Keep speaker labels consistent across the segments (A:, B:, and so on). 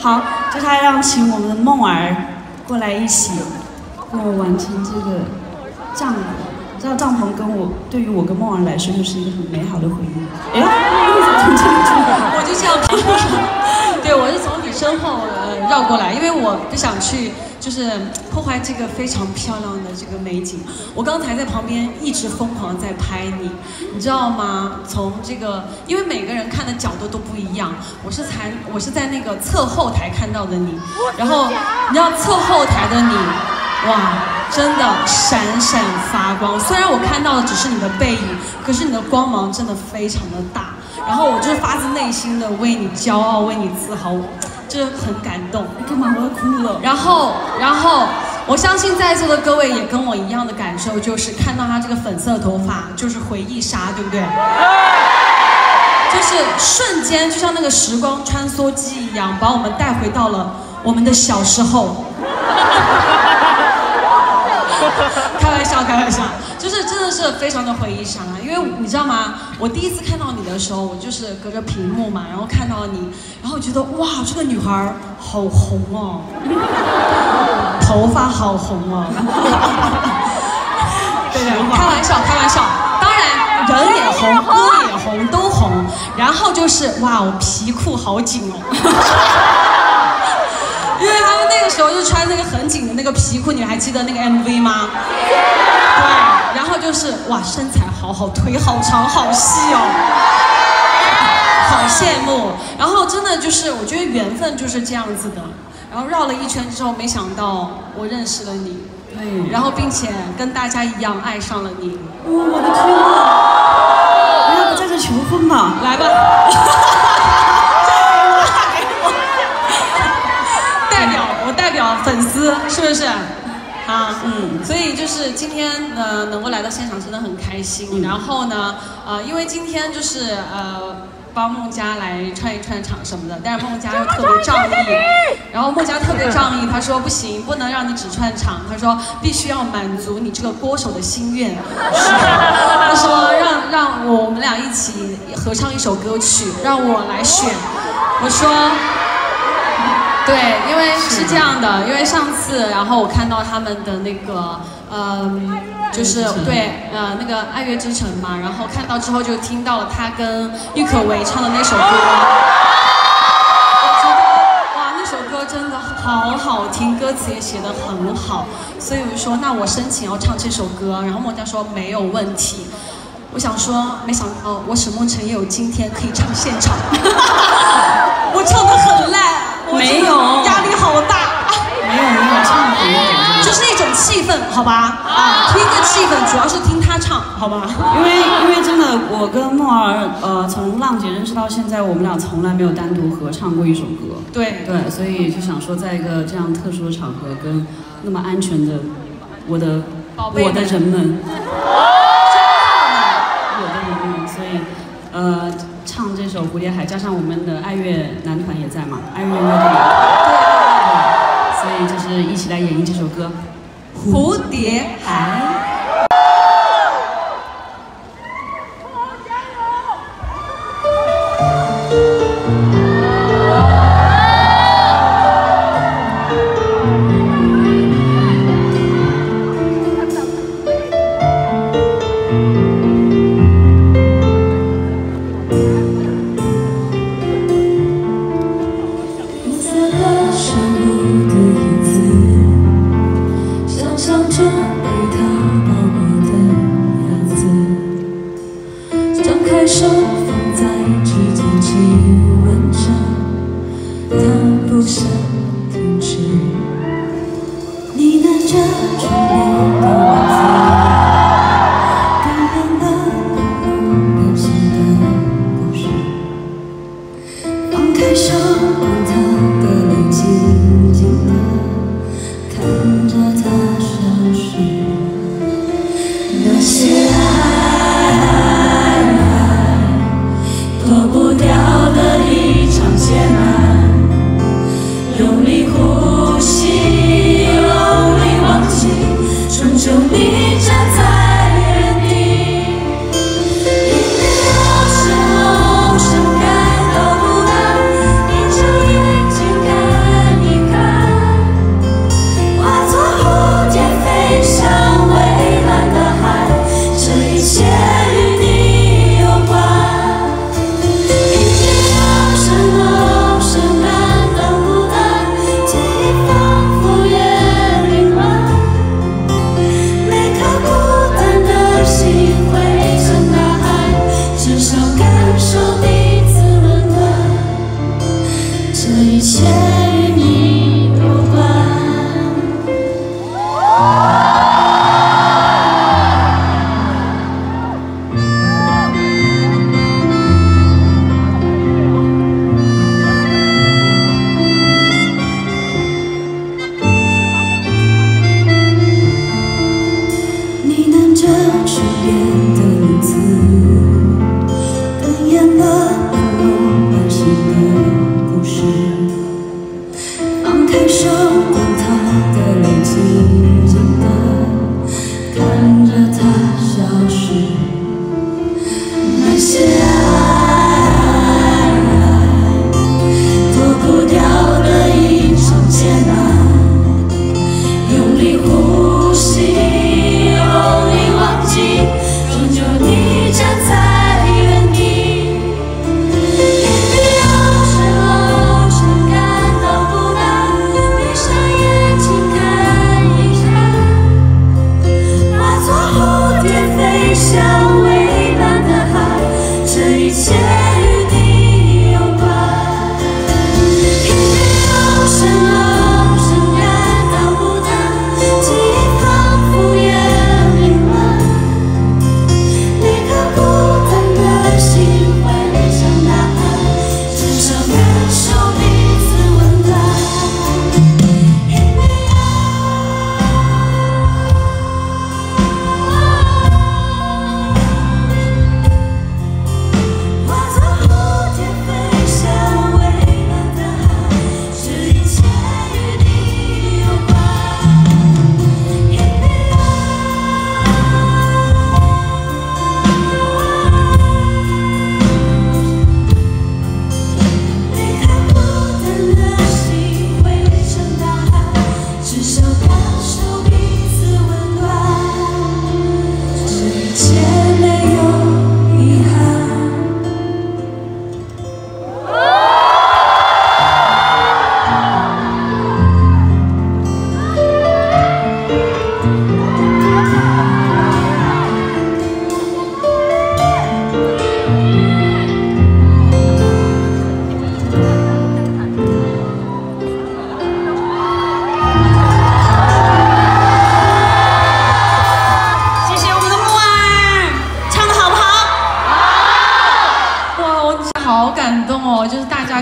A: 好，接下来让请我们的梦儿过来一起跟我完成这个帐篷。知道帐篷跟我对于我跟梦儿来说，就是一个很美好的回忆。哎，
B: 我就这样平对，我是从你身后呃绕过来，因为我不想去就是破坏这个非常漂亮的这个美景。我刚才在旁边一直疯狂在拍你，你知道吗？从这个，因为每个人看的角度都不一样，我是才我是在那个侧后台看到的你，然后你知道侧后台的你，哇，真的闪闪发光。虽然我看到的只是你的背影，可是你的光芒真的非常的大。然后我就是发自内心的为你骄傲，为你自豪，就是很感动。
A: 你干嘛？我要哭了。
B: 然后，然后我相信在座的各位也跟我一样的感受，就是看到他这个粉色头发，就是回忆杀，对不对？就是瞬间，就像那个时光穿梭机一样，把我们带回到了我们的小时候。开玩笑，开玩笑，的是非常的回忆杀啊！因为你知道吗？我第一次看到你的时候，我就是隔着屏幕嘛，然后看到你，然后觉得哇，这个女孩好红哦，头发好红哦。对对，开玩笑，开玩笑。当然，人也红，歌也红，都红。然后就是哇，我皮裤好紧哦。因为他们那个时候就穿那个很紧的那个皮裤，你还记得那个 MV 吗？就是哇，身材好好，腿好长好细哦，好羡慕。然后真的就是，我觉得缘分就是这样子的。然后绕了一圈之后，没想到我认识了你，对，然后并且跟大家一样爱上了你。
A: 哇，我的天呐！我要不在这求婚吧？
B: 来吧。代表我代表粉丝是不是？啊，嗯，所以就是今天呃能够来到现场真的很开心。然后呢，呃，因为今天就是呃帮孟佳来串一串场什么的，但是孟佳又特别仗义，然后孟佳特别仗义，他说不行，不能让你只串场，他说必须要满足你这个歌手的心愿，他说让让我们俩一起合唱一首歌曲，让我来选，我说。对，因为是这样的，因为上次，然后我看到他们的那个，嗯，就是对，呃，那个《爱乐之城》嘛，然后看到之后就听到了他跟郁可唯唱的那首歌，我觉得哇，那首歌真的好好听，歌词也写得很好，所以我就说，那我申请要唱这首歌，然后孟佳说没有问题，我想说，没想到我沈梦辰也有今天可以唱现场，我唱的很烂。
A: 没有，
B: 压力好大。
A: 没有没有唱很
B: 有就是一种气氛，好吧？啊，听个气氛，主要是听他唱，好吧？
A: 因为因为真的，我跟梦儿，呃，从浪姐认识到现在，我们俩从来没有单独合唱过一首歌。
B: 对
A: 对，所以就想说，在一个这样特殊的场合，跟那么安全的我的我的人们，《蝴蝶海》，加上我们的爱乐男团也在嘛，爱乐乐队，对，所以就是一起来演绎这首歌《
B: 蝴蝶海》。
A: to me.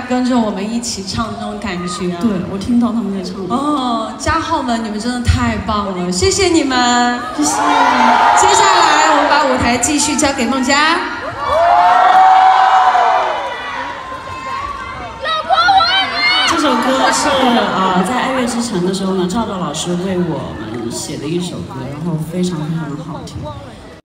A: 跟着我们一起唱的那种感觉。
B: 对，我听到他们在唱。
A: 哦，加号们，你们真的太棒了，谢谢你们，
B: 谢谢。
A: 接下来我们把舞台继续交给孟佳。
B: 这首歌是啊，在爱乐之城的时候呢，赵赵老师为我们写的一首歌，然后非常非常好听。